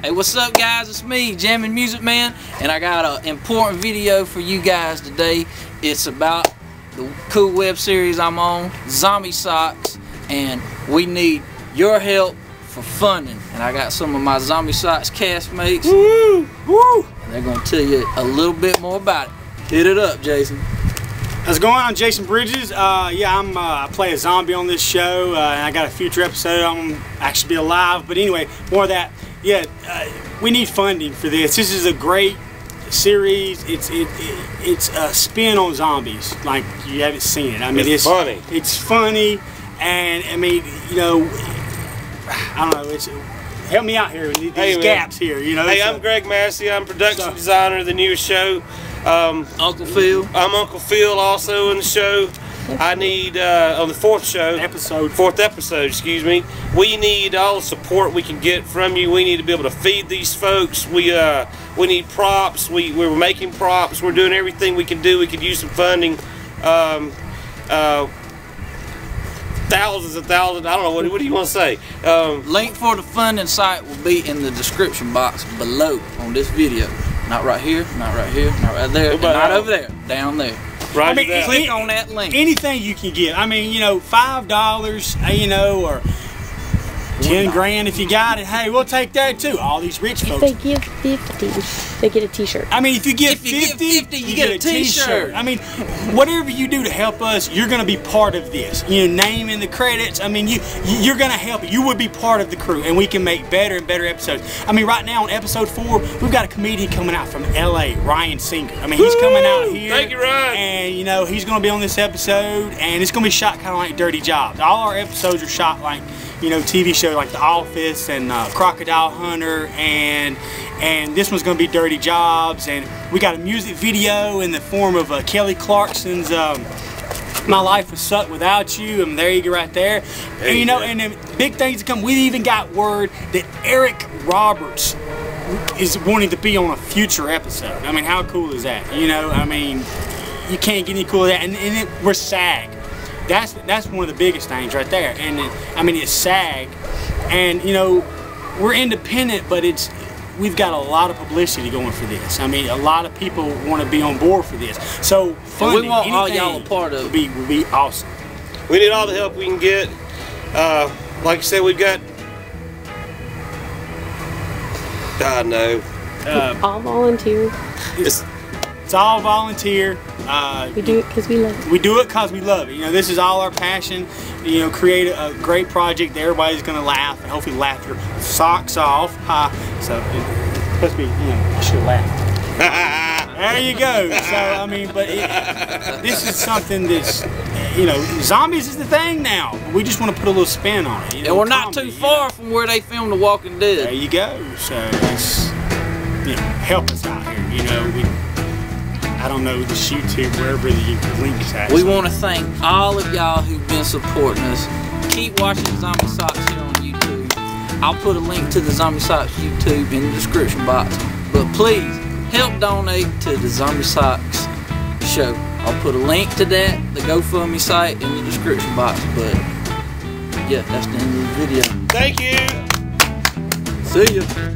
Hey, what's up, guys? It's me, Jammin Music Man, and I got an important video for you guys today. It's about the cool web series I'm on, Zombie Socks, and we need your help for funding. And I got some of my Zombie Socks castmates. Woo! Woo! And they're gonna tell you a little bit more about it. Hit it up, Jason. How's it going? I'm Jason Bridges. Uh, yeah, I'm. Uh, I play a zombie on this show, uh, and I got a future episode. I'm actually be alive, but anyway, more of that. Yeah, uh, we need funding for this. This is a great series. It's it, it, it's a spin on zombies, like you haven't seen it. I mean, It's funny. It's funny, and I mean, you know, I don't know. It's help me out here these Hey, man. gaps here. You know. Hey, so- I'm Greg Massey. I'm production So- designer of the new show. Um, Uncle Phil. I'm Uncle Phil, also in the show. I need uh, on the fourth show, Episode. fourth episode, excuse me. We need all the support we can get from you. We need to be able to feed these folks. We uh, we need props. We we're making props. We're doing everything we can do. We could use some funding. Um, uh, thousands and thousands. I don't know. What, what do you want to say? Um, Link for the funding site will be in the description box below on this video. Not right here, not right here, not right there, and But, not over there, down there. Right. I mean, it- Click on that link. anything you can get. I mean, you know, five dollars, you know, or ten grand if you got it. Hey, we'll take that too. All these rich folks. If they give 50, they get a t-shirt. I mean, if you get If you get 50, 50, you get a t-shirt. I mean, whatever you do to help us, you're going to be part of this. You know, name in the credits. I mean, you you're going to help. You would be part of the crew, and we can make better and better episodes. I mean, right now on episode four, we've got a comedian coming out from L.A., Ryan Singer. I mean, he's coming out here. Thank you, Ryan. And you know, he's going to be on this episode, and it's going to be shot kind of like Dirty Jobs. All our episodes are shot like you know TV shows like The Office and uh, Crocodile Hunter, and and this one's going to be Dirty Jobs, and we got a music video in the form of uh, Kelly Clarkson's. Um, my life would suck without you, and there you go, right there. and you you know, go. and then big things to come. We even got word that Eric Roberts is wanting to be on a future episode. I mean, how cool is that? You know, I mean, you can't get any cooler than that. And, and it, we're SAG. That's that's one of the biggest things right there. And it, I mean, it's SAG, and you know, we're independent, but it's we've got a lot of publicity going for this. I mean, a lot of people want to be on board for this. So funding, want all y'all a part of it. would be would be awesome. We need all the help we can get. Uh, like I said, we've got. God no. All volunteer. It's, It's all volunteer. Uh, We do it because we love it. we do it because we love it. You know, this is all our passion. You know, create a, a great project that everybody's gonna laugh and hopefully laugh your socks off. Ha! So it's supposed to be, you know, you should laugh. There you go. So I mean, but it, this is something that's, you know, zombies is the thing now. We just want to put a little spin on it. you know, And we're not comedy, too you know. far from where they filmed The Walking Dead. There you go. So it's, you know, help us out here. You know, we. I don't know this YouTube wherever the link is at. We want to thank all of y'all who've been supporting us. Keep watching Zombie Socks here on YouTube. I'll put a link to the Zombie Socks YouTube in the description box. But please, help donate to the Zombie Socks show. I'll put a link to that, the GoFundMe site, in the description box. But yeah, that's the end of the video. thank you. See ya.